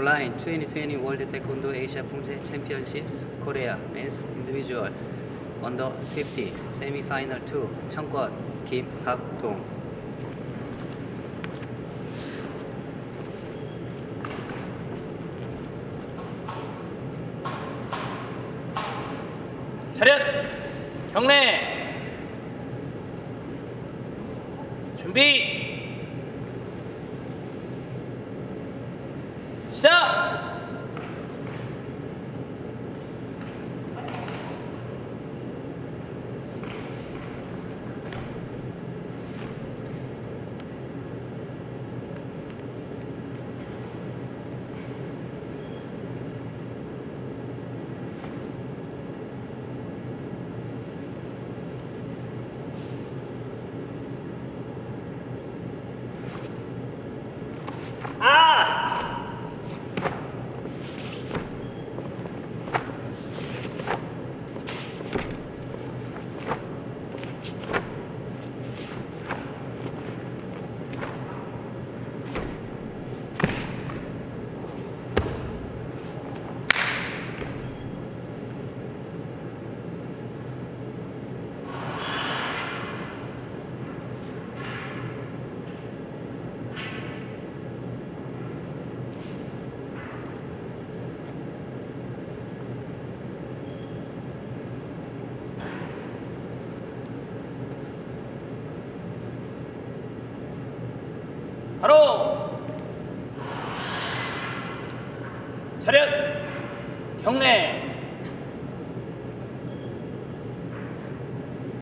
Online 2020 World Taekwondo Asia Pumse Championships Korea Men's Individual Under 50 Semi-Final 2 청권 김학동 차렷! 경례! 준비! 바로 차렷. 경례